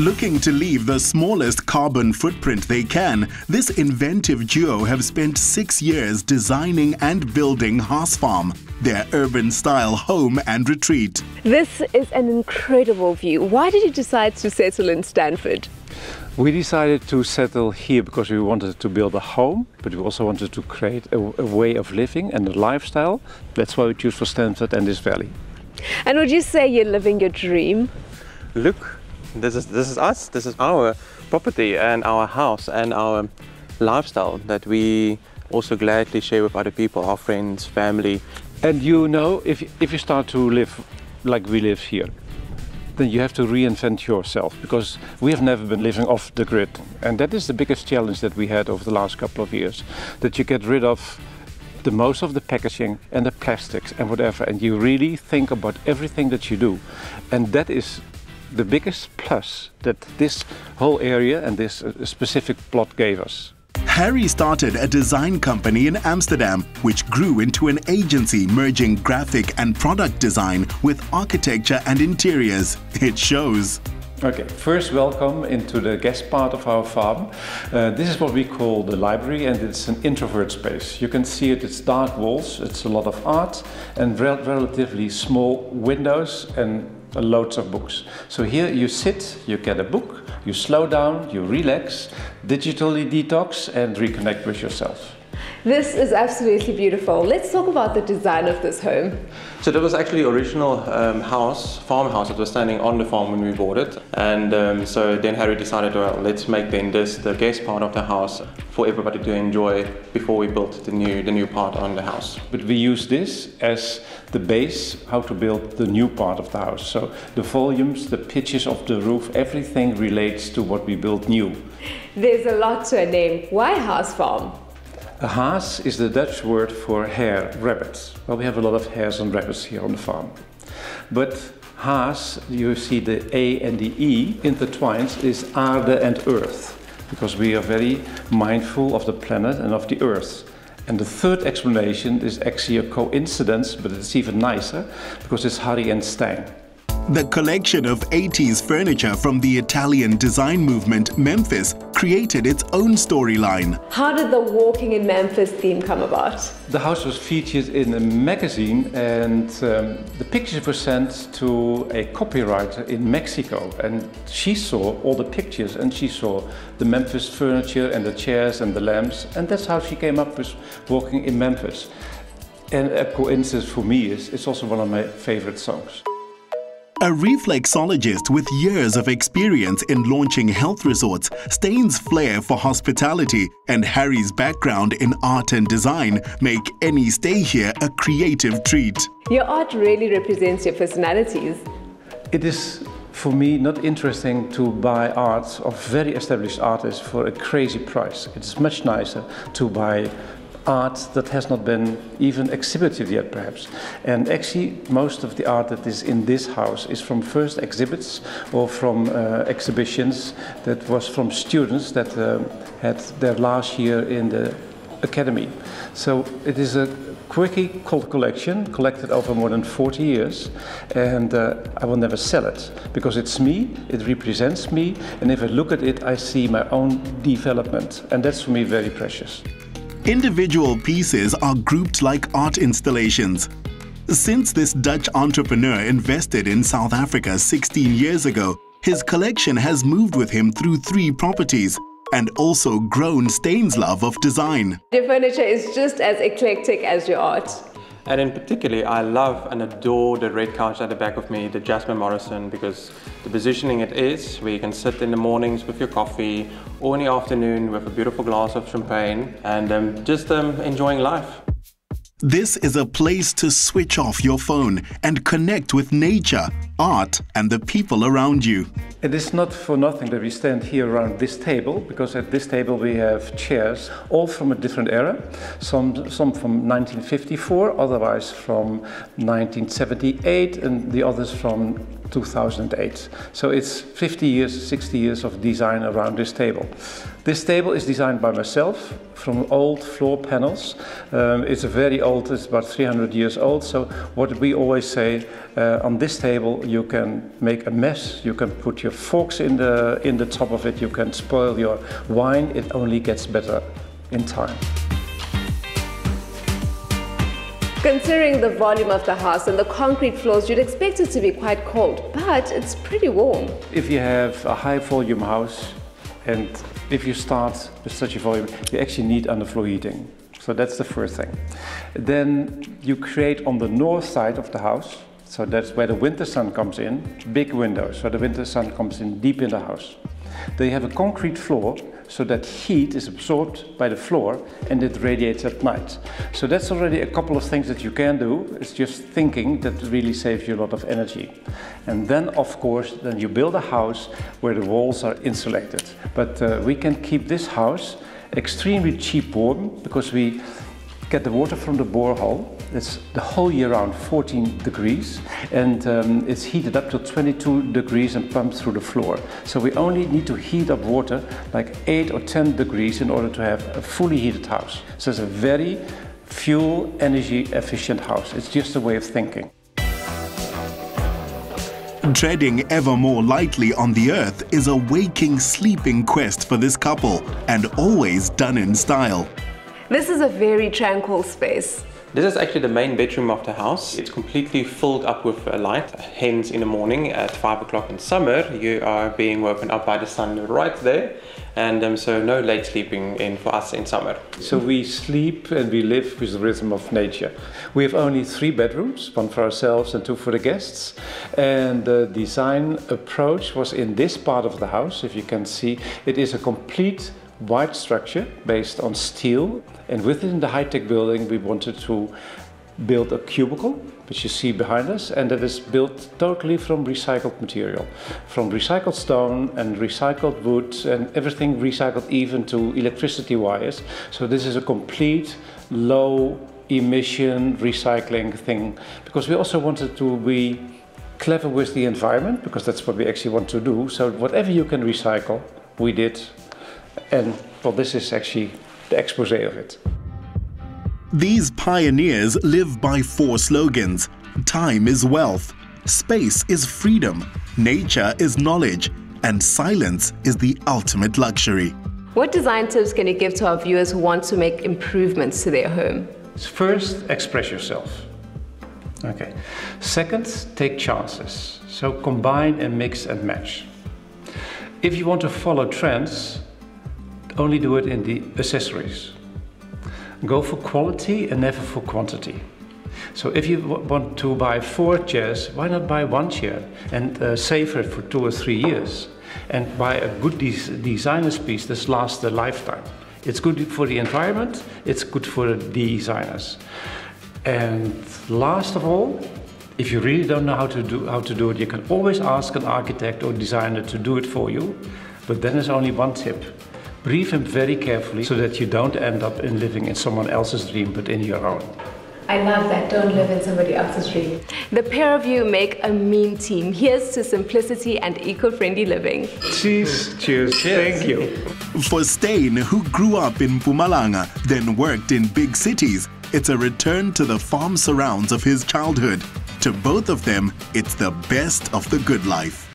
Looking to leave the smallest carbon footprint they can, this inventive duo have spent six years designing and building Haesfarm, their urban style home and retreat. This is an incredible view. Why did you decide to settle in Stanford? We decided to settle here because we wanted to build a home, but we also wanted to create a, a way of living and a lifestyle. That's why we choose for Stanford and this valley. And would you say you're living your dream? Look, this is this is us. This is our property and our house and our lifestyle that we also gladly share with other people, our friends, family. And you know, if if you start to live like we live here, then you have to reinvent yourself because we have never been living off the grid, and that is the biggest challenge that we had over the last couple of years. That you get rid of the most of the packaging and the plastics and whatever, and you really think about everything that you do, and that is the biggest plus that this whole area and this uh, specific plot gave us. Harry started a design company in Amsterdam, which grew into an agency merging graphic and product design with architecture and interiors. It shows. Okay, first welcome into the guest part of our farm. Uh, this is what we call the library and it's an introvert space. You can see it, it's dark walls, it's a lot of art and rel relatively small windows and Uh, loads of books. So here you sit, you get a book, you slow down, you relax, digitally detox and reconnect with yourself. This is absolutely beautiful. Let's talk about the design of this home. So that was actually original um, house, farmhouse that was standing on the farm when we bought it. And um, so then Harry decided, well, let's make then this the guest part of the house for everybody to enjoy before we built the new the new part on the house. But we use this as the base how to build the new part of the house. So the volumes, the pitches of the roof, everything relates to what we built new. There's a lot to a name. Why Haesfarm? A haas is the Dutch word for hare, rabbits. Well, we have a lot of hares and rabbits here on the farm. But haas, you see the A and the E intertwined, is aarde and earth, because we are very mindful of the planet and of the earth. And the third explanation is actually a coincidence, but it's even nicer, because it's Harry and Steyn. The collection of 80s furniture from the Italian design movement Memphis created its own storyline. How did the Walking in Memphis theme come about? The house was featured in a magazine and um, the pictures were sent to a copywriter in Mexico and she saw all the pictures and she saw the Memphis furniture and the chairs and the lamps and that's how she came up with Walking in Memphis. And a coincidence for me is it's also one of my favorite songs. A reflexologist with years of experience in launching health resorts, Steyn's flair for hospitality and Harry's background in art and design make any stay here a creative treat. Your art really represents your personalities. It is for me not interesting to buy art of very established artists for a crazy price. It's much nicer to buy art that has not been even exhibited yet perhaps. And actually most of the art that is in this house is from first exhibits or from uh, exhibitions that was from students that uh, had their last year in the academy. So it is a quirky cult collection collected over more than 40 years and uh, I will never sell it because it's me, it represents me and if I look at it I see my own development and that's for me very precious. Individual pieces are grouped like art installations. Since this Dutch entrepreneur invested in South Africa 16 years ago, his collection has moved with him through three properties and also grown Steyn's love of design. The furniture is just as eclectic as your art. And in particular, I love and adore the red couch at the back of me, the Jasmine Morrison, because the positioning it is, where you can sit in the mornings with your coffee or in the afternoon with a beautiful glass of champagne and um, just um, enjoying life. This is a place to switch off your phone and connect with nature, art, and the people around you. It is not for nothing that we stand here around this table, because at this table we have chairs, all from a different era. Some, some from 1954, otherwise from 1978, and the others from 2008. So it's 50 years, 60 years of design around this table. This table is designed by myself from old floor panels. Um, it's a very old, it's about 300 years old. So what we always say, uh, on this table you can make a mess, you can put your forks in the, in the top of it, you can spoil your wine, it only gets better in time. Considering the volume of the house and the concrete floors, you'd expect it to be quite cold, but it's pretty warm. If you have a high volume house and if you start with such a volume, you actually need underfloor heating. So that's the first thing. Then you create on the north side of the house, so that's where the winter sun comes in, big windows, so the winter sun comes in deep in the house. They have a concrete floor so that heat is absorbed by the floor and it radiates at night. So that's already a couple of things that you can do. It's just thinking that really saves you a lot of energy. And then of course, then you build a house where the walls are insulated. But uh, we can keep this house extremely cheap warm because we get the water from the borehole. It's the whole year round 14 degrees and um, it's heated up to 22 degrees and pumped through the floor. So we only need to heat up water like 8 or 10 degrees in order to have a fully heated house. So it's a very fuel energy efficient house. It's just a way of thinking. Treading ever more lightly on the earth is a waking, sleeping quest for this couple, and always done in style. This is a very tranquil space. This is actually the main bedroom of the house. It's completely filled up with light. Hence, in the morning at 5 o'clock in summer, you are being woken up by the sun right there. And um, so, no late sleeping in for us in summer. So, we sleep and we live with the rhythm of nature. We have only three bedrooms one for ourselves and two for the guests. And the design approach was in this part of the house. If you can see, it is a complete white structure based on steel. And within the high-tech building, we wanted to build a cubicle, which you see behind us, and that is built totally from recycled material. From recycled stone and recycled wood and everything recycled even to electricity wires. So this is a complete low emission recycling thing because we also wanted to be clever with the environment because that's what we actually want to do. So whatever you can recycle, we did and well, this is actually the expose of it. These pioneers live by four slogans time is wealth, space is freedom, nature is knowledge, and silence is the ultimate luxury. What design tips can you give to our viewers who want to make improvements to their home? First, express yourself. Okay. Second, take chances. So combine and mix and match. If you want to follow trends, only do it in the accessories. Go for quality and never for quantity. So if you want to buy four chairs, why not buy one chair and uh, save it for two or three years and buy a good des designer's piece that lasts a lifetime. It's good for the environment, it's good for the designers. And last of all, if you really don't know how to do how to do it, you can always ask an architect or designer to do it for you. But then there's only one tip. Brief him very carefully so that you don't end up in living in someone else's dream but in your own. I love that. Don't live in somebody else's dream. The pair of you make a mean team. Here's to simplicity and eco-friendly living. Cheers. Cheers. Cheers. Thank you. For Steyn, who grew up in Mpumalanga, then worked in big cities, it's a return to the farm surrounds of his childhood. To both of them, it's the best of the good life.